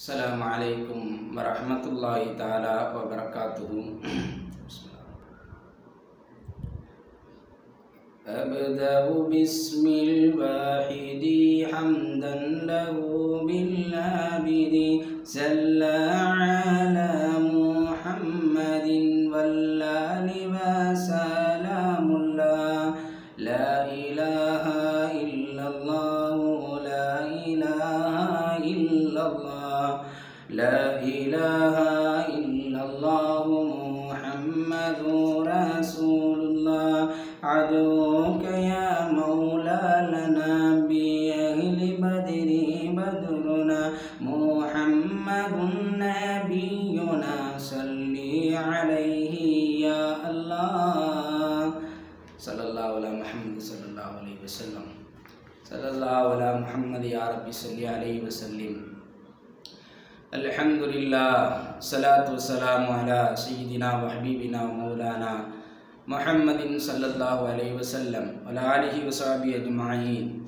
السلام عليكم ورحمة الله تعالى وبركاته بسم الله. أبدأ باسم الواحد حمدا له بالعابد صلى على لا إله إلا الله محمد رسول الله عدوك يا مولى لنا بأهل بدر بدرنا. محمد نبينا صل عليه يا الله. صلى الله على محمد صلى الله عليه وسلم. صلى الله على محمد يا ربي صل عليه وسلم. الحمد لله صلاة والسلام على سيدنا وحبيبنا ومولانا محمد صلى الله عليه وسلم وعلى آله وصحبه أجمعين.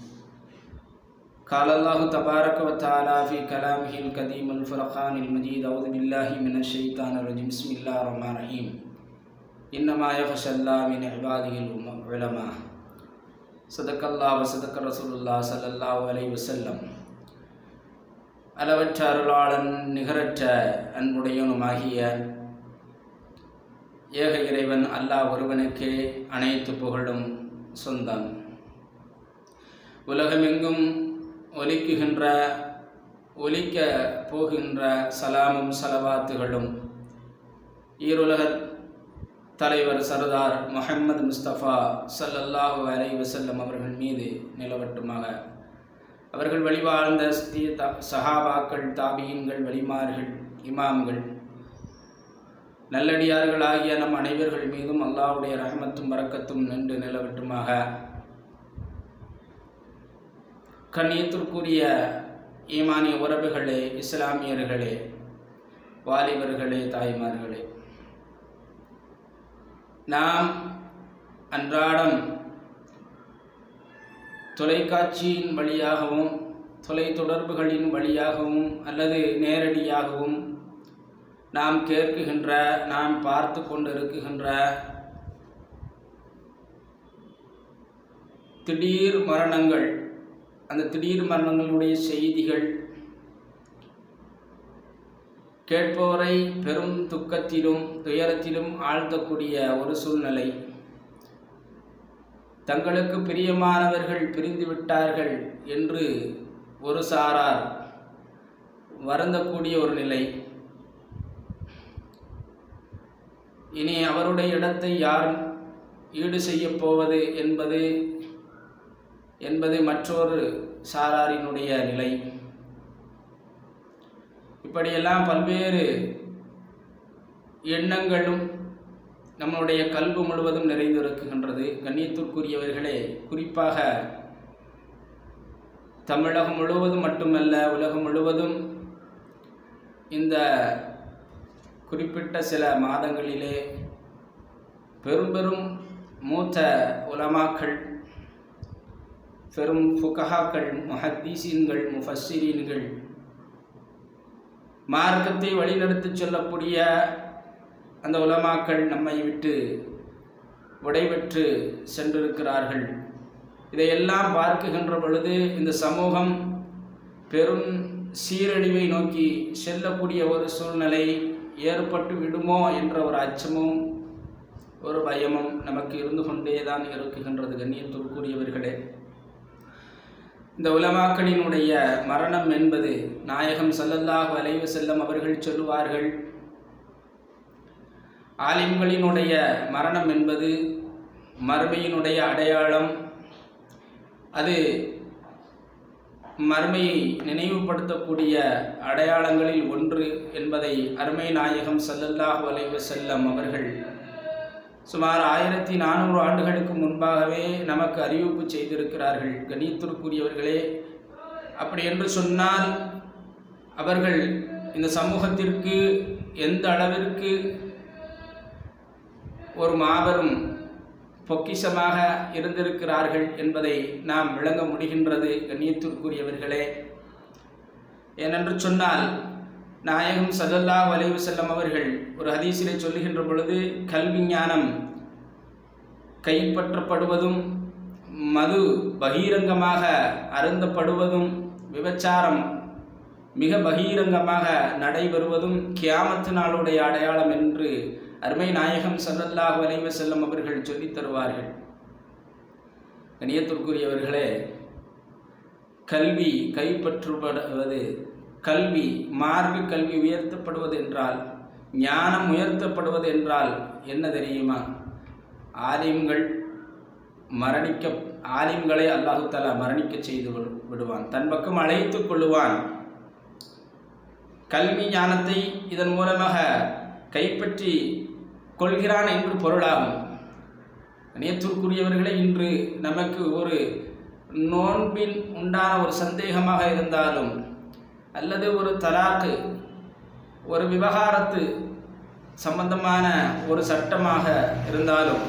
قال الله تبارك وتعالى في كلامه القديم الفرقان المجيد أعوذ بالله من الشيطان الرجيم بسم الله الرحمن الرحيم. إنما يخشى الله من عباده العلماء. صدق الله وصدق رسول الله صلى الله عليه وسلم. அளவற்ற அருளாளன் நிகரற்ற அன்புடையவனுமாகிய ஏக இறைவன் அல்லாஹ் ஒருவனுக்கே அனைத்து புகழும் சொந்தம். உலகமெங்கும் ஒலிக்குகின்ற ஒலிக்க போகின்ற சலாமும் சலவாத்துகளும் ஈருலக தலைவர் சர்தார் முஹம்மது முஸ்தபா சல்லல்லாஹு அலைஹி வஸல்லம் அவர்கள் மீது நிலவட்டுமாக அவர்கள் வழிவாழ்ந்த ஸ்திய தா சஹாபாக்கள் தாபியின்கள் வலிமார்கள் இமாம்கள் நல்லடியார்களாகிய நம் அனைவர்கள் மீதும் அல்லாஹ்வுடைய ரஹமத்தும் வரக்கத்தும் நின்று நிலவட்டுமாக. கண்ணியத்திற்குரிய ஈமானிய உறவுகளே இஸ்லாமியர்களே வாலிபர்களே தாய்மார்களே நாம் அன்றாடம் தொலைக்காட்சியின் வழியாகவும் தொலைத்தொடர்புகளின் வழியாகவும் அல்லது நேரடியாகவும் நாம் கேட்குகின்ற நாம் பார்த்து கொண்டிருக்குகின்ற திடீர் மரணங்கள் அந்த திடீர் மரணங்களுடைய செய்திகள் கேட்பவரை பெரும் துக்கத்திலும் துயரத்திலும் ஆழ்த்தக்கூடிய ஒரு சூழ்நிலை. தங்களுக்கு பிரியமானவர்கள் பிரிந்துவிட்டார்கள் என்று ஒரு சாரார் வருந்தக்கூடிய ஒரு நிலை. இனி அவருடைய இடத்தை யார் ஈடு செய்யப் போவது என்பது என்பது மற்றொரு சாராரினுடைய நிலை. இப்படியெல்லாம் பல்வேறு எண்ணங்களும் நம்முடைய கல்வி முழுவதும் நிறைந்திருக்குகின்றது கண்ணியத்திற்குரியவர்களே குறிப்பாக தமிழகம் முழுவதும் மட்டுமல்ல உலகம் முழுவதும் இந்த குறிப்பிட்ட சில மாதங்களிலே பெரும் பெரும் மூத்த உலமாக்கள் பெரும் ஃபுகஹாக்கள் முஹத்தீசீன்கள் முஃபஸ்ஸிரீன்கள் மார்க்கத்தை வழிநடத்திச் சொல்லக்கூடிய அந்த உலமாக்கள் நம்மை விட்டு விடைபெற்று சென்றிருக்கிறார்கள். இதையெல்லாம் பார்க்குகின்ற பொழுது இந்த சமூகம் பெரும் சீரழிவை நோக்கி செல்லக்கூடிய ஒரு சூழ்நிலை ஏற்பட்டு விடுமோ என்ற ஒரு அச்சமும் ஒரு பயமும் நமக்கு இருந்து கொண்டே தான் இருக்குகின்றது கண்ணியத்திற்குரியவர்களே இந்த உலமாக்களினுடைய மரணம் என்பது நாயகம் ஸல்லல்லாஹு வலைவு செல்லும் அவர்கள் சொல்லுவார்கள் ஆலிம்களினுடைய மரணம் என்பது மறுமையினுடைய அடையாளம். அது மறுமையை நினைவுபடுத்தக்கூடிய அடையாளங்களில் ஒன்று என்பதை அருமை நாயகம் ஸல்லல்லாஹு வலைவு செல்லம் அவர்கள் சுமார் ஆயிரத்தி நானூறு ஆண்டுகளுக்கு முன்பாகவே நமக்கு அறிவிப்பு செய்திருக்கிறார்கள். கணியத்திற்குரியவர்களே அப்படி என்று சொன்னால் அவர்கள் இந்த சமூகத்திற்கு எந்த அளவிற்கு ஒரு மாபெரும் பொக்கிஷமாக இருந்திருக்கிறார்கள் என்பதை நாம் விளங்க முடிகின்றது கண்ணியத்திற்குரியவர்களே. ஏனென்று சொன்னால் நாயகம் சதல்லா வலிவு செல்லம் அவர்கள் ஒரு ஹதீசிலை சொல்லுகின்ற பொழுது கல்வி ஞானம் கைப்பற்றப்படுவதும் மது பகிரங்கமாக அருந்தப்படுவதும் விபச்சாரம் மிக பகிரங்கமாக நடைபெறுவதும் கியாமத்து நாளுடைய அடையாளம் என்று அருமை நாயகம் சல்லல்லாஹு அலைஹி செல்லம் அவர்கள் சொல்லித் தருவார்கள். கணியத்திற்குரியவர்களே கல்வி கைப்பற்றுவது கல்வி மார்பு கல்வி உயர்த்தப்படுவது என்றால் ஞானம் உயர்த்தப்படுவது என்றால் என்ன தெரியுமா? ஆலிம்கள் மரணிக்க ஆலிம்களை அல்லாஹு தாலா மரணிக்க செய்து விடுவான். தன் பக்கம் அழைத்துக் கொள்ளுவான். கல்வி ஞானத்தை இதன் மூலமாக கைப்பற்றி கொள்கிறான் என்று பொருளாகும் நேற்றுக்குரியவர்களே இன்று நமக்கு ஒரு நோன்பின் உண்டான ஒரு சந்தேகமாக இருந்தாலும் அல்லது ஒரு தலாக்கு ஒரு விவகாரத்து சம்பந்தமான ஒரு சட்டமாக இருந்தாலும்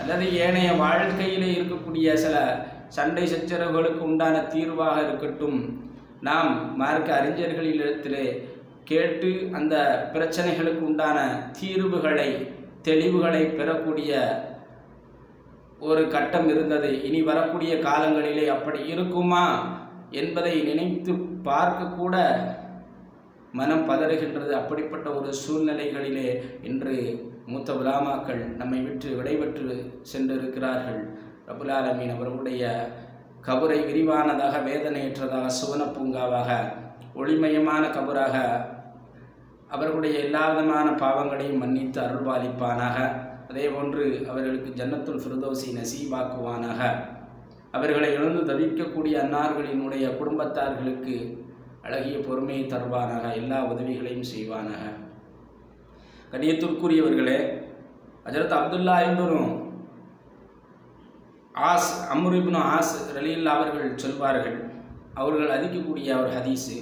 அல்லது ஏனைய வாழ்க்கையிலே இருக்கக்கூடிய சில சண்டை சச்சரவுகளுக்கு உண்டான தீர்வாக இருக்கட்டும் நாம் மார்க்க அறிஞர்களிடத்திலே கேட்டு அந்த பிரச்சனைகளுக்கு உண்டான தீர்வுகளை தெளிவுகளை பெறக்கூடிய ஒரு கட்டம் இருந்தது. இனி வரக்கூடிய காலங்களிலே அப்படி இருக்குமா என்பதை நினைத்து பார்க்கக்கூட மனம் பதறுகின்றது. அப்படிப்பட்ட ஒரு சூழ்நிலைகளிலே இன்று மூத்த விலாமாக்கள் நம்மை விற்று விடைபெற்று சென்றிருக்கிறார்கள். ரபுலாலமீன் அவர்களுடைய கபரை விரிவானதாக வேதனையற்றதாக சுவன பூங்காவாக ஒளிமயமான கபராக அவர்களுடைய எல்லா விதமான பாவங்களையும் மன்னித்து அருள்பாலிப்பானாக. அதே போன்று அவர்களுக்கு ஜன்னத்துல் ஃபிரதோசி நசீவாக்குவானாக அவர்களை எழுந்து தவிக்கக்கூடிய அன்னார்களினுடைய குடும்பத்தார்களுக்கு அழகிய பொறுமையை தருவானாக எல்லா உதவிகளையும் செய்வானாக. கணியத்திற்குரியவர்களே ஹஜரத் அப்துல்லா என்பரும் ஆஸ் அம்ரு ஆஸ் ரலீல்லா அவர்கள் சொல்வார்கள் அவர்கள் அதிக்கக்கூடிய ஒரு ஹதீஸு.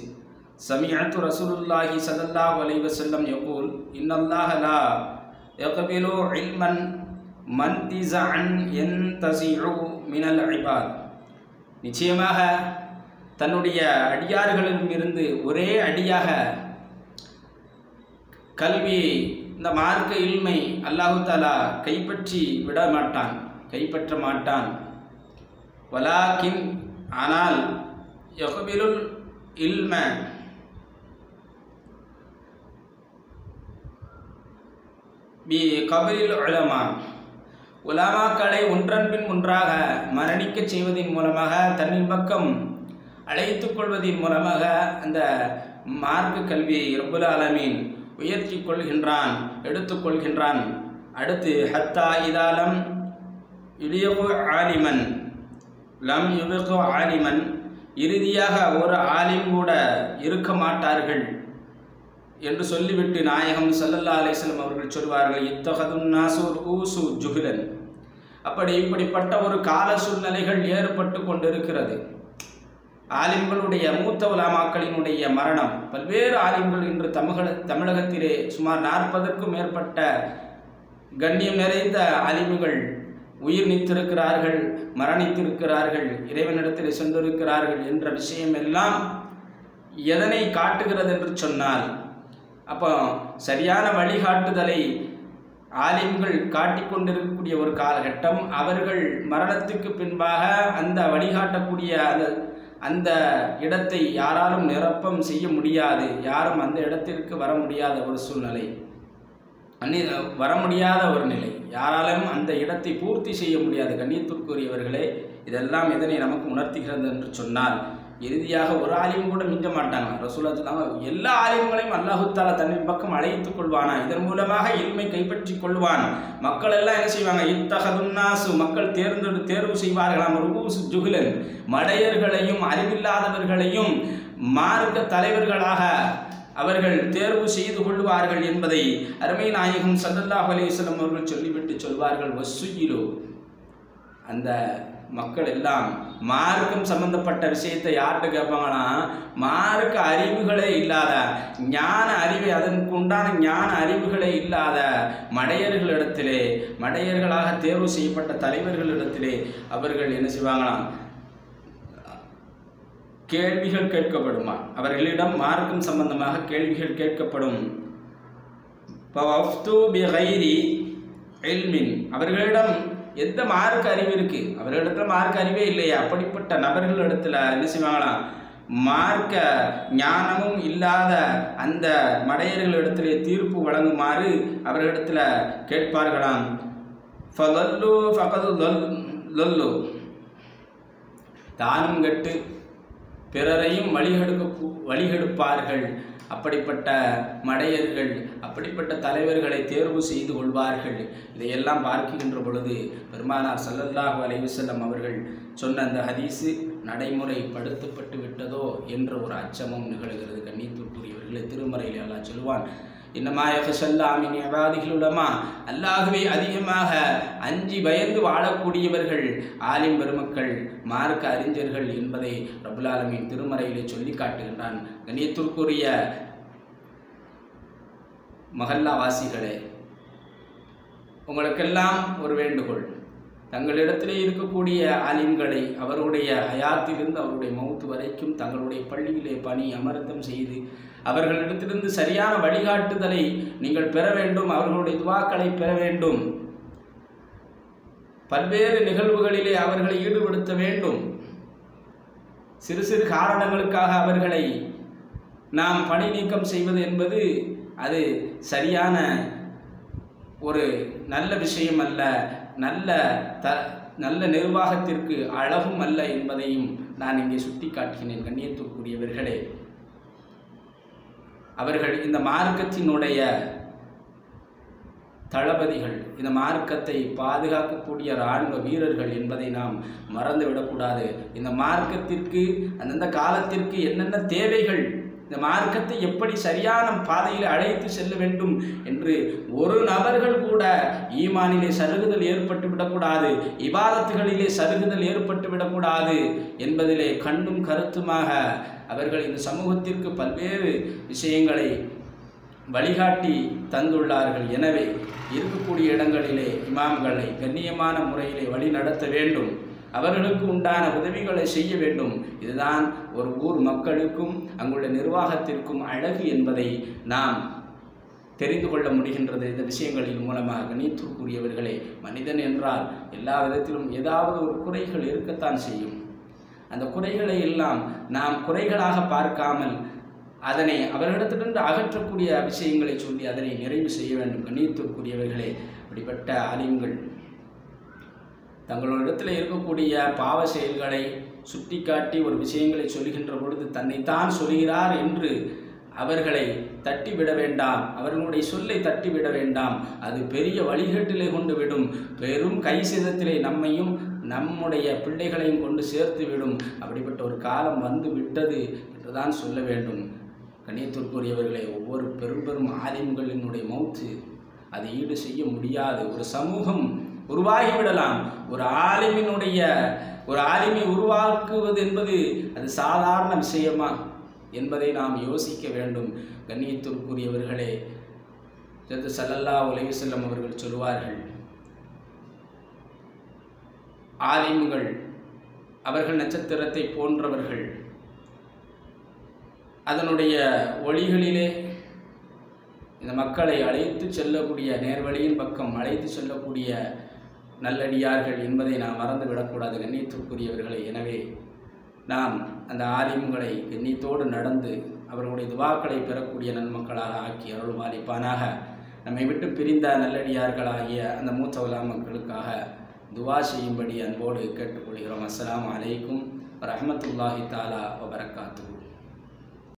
சமிஅத்து ரசூலுல்லாஹி ஸல்லல்லாஹு அலைஹி வஸல்லம் யகூல் இன்னல்லாஹ லா யக்பிலு இல்மன் மன்திஸஅன் யன்தஸிஉ மினல் இபாத் நிச்சயமாக தன்னுடைய அடியார்களிடமிருந்து ஒரே அடியாக கல்வி இந்த மார்க்க இல்மை அல்லாஹு தாலா கைப்பற்றி விட மாட்டான் கைப்பற்ற மாட்டான். வலாக்கின் ஆனால் யஹ்பிலுல் இல்ம பி. கபிலில் உலமா. உலமாக்களை ஒன்றன் பின் ஒன்றாக மரணிக்கச் செய்வதன் மூலமாக தன்னின் பக்கம் அழைத்து கொள்வதன் மூலமாக அந்த மார்க்க கல்வியை ரபுல் ஆலமீன் உயர்த்தி கொள்கின்றான் எடுத்துக்கொள்கின்றான் அடுத்து ஹத்தா இதாலம் இடியகு ஆலிமன். லம் யுபகு ஆலிமன் இறுதியாக ஒரு ஆலிம் கூட இருக்க மாட்டார்கள். என்று சொல்லிவிட்டு நாயகம் சல்லல்லா அலிஸ்லம் அவர்கள் சொல்வார்கள் இத்தகதும் நாசூர் ஊசு ஜுகுலன் அப்படி இப்படிப்பட்ட ஒரு கால சூழ்நிலைகள் ஏற்பட்டு கொண்டிருக்கிறது. ஆலிம்களுடைய மூத்த உலாமாக்களினுடைய மரணம் பல்வேறு ஆலிம்கள் இன்று தமிழக தமிழகத்திலே சுமார் நாற்பதற்கும் மேற்பட்ட கண்ணியம் நிறைந்த ஆலிம்கள் உயிர் நீத்திருக்கிறார்கள் மரணித்திருக்கிறார்கள் இறைவனிடத்தில் சென்றிருக்கிறார்கள் என்ற விஷயம் எல்லாம் எதனை காட்டுகிறது என்று சொன்னால் அப்போ சரியான வழிகாட்டுதலை ஆலிம்கள் காட்டிக் கொண்டிருக்கக்கூடிய ஒரு காலகட்டம். அவர்கள் மரணத்துக்கு பின்பாக அந்த வழிகாட்டக்கூடிய அந்த அந்த இடத்தை யாராலும் நிரப்பம் செய்ய முடியாது. யாரும் அந்த இடத்திற்கு வர முடியாத ஒரு சூழ்நிலை. அந்நி வர முடியாத ஒரு நிலை. யாராலும் அந்த இடத்தை பூர்த்தி செய்ய முடியாது. கண்ணியத்திற்குரியவர்களே இதெல்லாம் எதனை நமக்கு உணர்த்துகிறது என்று சொன்னால் இறுதியாக ஒரு ஆலிம் கூட மிஞ்ச மாட்டாங்க. ரசூலா எல்லா ஆலிம்களையும் அல்லாஹுத்தால தன்னின் பக்கம் அழைத்துக் கொள்வானா? இதன் மூலமாக இல்மை கைப்பற்றி கொள்வான். மக்கள் எல்லாம் என்ன செய்வாங்க? இத்தகதுன்னாசு மக்கள் தேர்ந்தெடு தேர்வு செய்வார்களாம் ருபூசு ஜுகுலன் மடையர்களையும் அறிவில்லாதவர்களையும் மார்க்க தலைவர்களாக அவர்கள் தேர்வு செய்து கொள்வார்கள் என்பதை அருமை நாயகம் சல்லல்லாஹ் அலைஹிஸ்ஸலாம் அவர்கள் சொல்லிவிட்டு சொல்வார்கள். வசுயிலோ அந்த மக்கள் எல்லாம் மார்க்கம் சம்பந்தப்பட்ட விஷயத்தை யார்கிட்ட கேட்பாங்கன்னா மார்க்க அறிவுகளே இல்லாத ஞான அறிவு அதற்கு உண்டான ஞான அறிவுகளே இல்லாத மடையர்களிடத்திலே மடையர்களாக தேர்வு செய்யப்பட்ட தலைவர்களிடத்திலே அவர்கள் என்ன செய்வாங்களாம் கேள்விகள் கேட்கப்படுமா. அவர்களிடம் மார்க்கம் சம்பந்தமாக கேள்விகள் கேட்கப்படும். இப்போ அவர்களிடம் எந்த மார்க் அறிவு இருக்கு? அவர்களிடத்துல மார்க் அறிவே இல்லையா? அப்படிப்பட்ட நபர்களிடத்துல என்ன செய்வாங்களாம் மார்க்க ஞானமும் இல்லாத அந்த மடையர்களிடத்திலே தீர்ப்பு வழங்குமாறு அவர்களிடத்துல கேட்பார்களாம். ஃபதல்லு ஃபகது லொல்லு. தானும் கெட்டு. பிறரையும் வழிகெடுக்க வழிகெடுப்பார்கள். அப்படிப்பட்ட மடையர்கள் அப்படிப்பட்ட தலைவர்களை தேர்வு செய்து கொள்வார்கள். இதையெல்லாம் பார்க்கின்ற பொழுது பெருமானார் சல்லல்லாஹு அலைஹி அவர்கள் சொன்ன அந்த ஹதீஸு நடைமுறைப்படுத்தப்பட்டு விட்டதோ என்ற ஒரு அச்சமும் நிகழ்கிறது. கண்ணியத்திற்குரியவர்களை திருமறையில் எல்லாம் சொல்லுவான் இன்னமாக சொல்லாமின் அபாதிகள் உலமா. அல்லாகவே அதிகமாக அஞ்சி பயந்து வாழக்கூடியவர்கள் ஆலிம் பெருமக்கள் மார்க்க அறிஞர்கள் என்பதை ரபுலாலமின் திருமறையிலே சொல்லி காட்டுகின்றான். கண்ணியத்திற்குரிய மகல்லாவாசிகளே உங்களுக்கெல்லாம் ஒரு வேண்டுகோள். தங்களிடத்திலே இருக்கக்கூடிய ஆலிம்களை அவருடைய அயாத்திலிருந்து அவருடைய மௌத்து வரைக்கும் தங்களுடைய பள்ளியிலே பணி அமர்த்தம் செய்து அவர்களிடத்திலிருந்து சரியான வழிகாட்டுதலை நீங்கள் பெற வேண்டும் அவர்களுடைய துவாக்களை பெற வேண்டும். பல்வேறு நிகழ்வுகளிலே அவர்களை ஈடுபடுத்த வேண்டும். சிறு சிறு காரணங்களுக்காக அவர்களை நாம் பணி நீக்கம் செய்வது என்பது அது சரியான ஒரு நல்ல விஷயம் அல்ல நல்ல த நல்ல நிர்வாகத்திற்கு அழகும் அல்ல என்பதையும் நான் இங்கே சுட்டி காட்டுகிறேன் கண்ணியத்திற்குரியவர்களே அவர்கள் இந்த மார்க்கத்தினுடைய தளபதிகள் இந்த மார்க்கத்தை பாதுகாக்கக்கூடிய இராணுவ வீரர்கள் என்பதை நாம் மறந்துவிடக்கூடாது. இந்த மார்க்கத்திற்கு அந்தந்த காலத்திற்கு என்னென்ன தேவைகள் இந்த மார்க்கத்தை எப்படி சரியான பாதையில் அழைத்து செல்ல வேண்டும் என்று ஒரு நபர்கள் கூட ஈமானிலே சருகுதல் ஏற்பட்டு விடக்கூடாது இபாதத்துகளிலே சருகுதல் ஏற்பட்டு விடக்கூடாது என்பதிலே கண்டும் கருத்துமாக அவர்கள் இந்த சமூகத்திற்கு பல்வேறு விஷயங்களை வழிகாட்டி தந்துள்ளார்கள். எனவே இருக்கக்கூடிய இடங்களிலே இமாம்களை கண்ணியமான முறையிலே வழி நடத்த வேண்டும். அவர்களுக்கு உண்டான உதவிகளை செய்ய வேண்டும். இதுதான் ஒரு ஊர் மக்களுக்கும் அங்குள்ள நிர்வாகத்திற்கும் அழகு என்பதை நாம் தெரிந்து கொள்ள முடிகின்றது. இந்த விஷயங்களின் மூலமாக கணித்துக்குரியவர்களே மனிதன் என்றால் எல்லா விதத்திலும் ஏதாவது ஒரு குறைகள் இருக்கத்தான் செய்யும். அந்த குறைகளை எல்லாம் நாம் குறைகளாக பார்க்காமல் அதனை அவர்களிடத்திலிருந்து அகற்றக்கூடிய விஷயங்களை சொல்லி அதனை நிறைவு செய்ய வேண்டும். கணித்துக்குரியவர்களே அப்படிப்பட்ட அலிம்கள் தங்களிடத்தில் இருக்கக்கூடிய பாவ செயல்களை சுட்டிக்காட்டி ஒரு விஷயங்களை சொல்கின்ற பொழுது தன்னைத்தான் சொல்கிறார் என்று அவர்களை தட்டிவிட வேண்டாம். அவர்களுடைய சொல்லை தட்டிவிட வேண்டாம். அது பெரிய வழிகேட்டிலே கொண்டு விடும். பெரும் கை சேதத்திலே நம்மையும் நம்முடைய பிள்ளைகளையும் கொண்டு சேர்த்து விடும். அப்படிப்பட்ட ஒரு காலம் வந்து விட்டது என்றுதான் சொல்ல வேண்டும். கணியத்திற்குரியவர்களை ஒவ்வொரு பெரும் பெரும் ஆலிம்களினுடைய மௌத்து அதை ஈடு செய்ய முடியாது. ஒரு சமூகம் உருவாகிவிடலாம். ஒரு ஆலிமினுடைய ஒரு ஆலிமை உருவாக்குவது என்பது அது சாதாரண விஷயமா என்பதை நாம் யோசிக்க வேண்டும். கண்ணியத்திற்குரியவர்களே ஜது சல்லல்லா உலகி செல்லம் அவர்கள் சொல்வார்கள் ஆலிம்கள் அவர்கள் நட்சத்திரத்தை போன்றவர்கள் அதனுடைய ஒளிகளிலே இந்த மக்களை அழைத்து செல்லக்கூடிய நேர்வழியின் பக்கம் அழைத்து செல்லக்கூடிய நல்லடியார்கள் என்பதை நாம் மறந்து விடக்கூடாது கண்ணியத்திற்குரியவர்களை. எனவே நாம் அந்த ஆலிம்களை கண்ணியத்தோடு நடந்து அவர்களுடைய துவாக்களை பெறக்கூடிய நன்மக்களாக ஆக்கி அருள் வாலிப்பானாக நம்மை விட்டு பிரிந்த நல்லடியார்களாகிய அந்த மூத்தவலா மக்களுக்காக துவா செய்யும்படி அன்போடு கேட்டுக்கொள்கிறோம். அஸ்லாம் அலைக்கும் ரஹமத்துல்லாஹி தாலா வபரகாத்துஹு.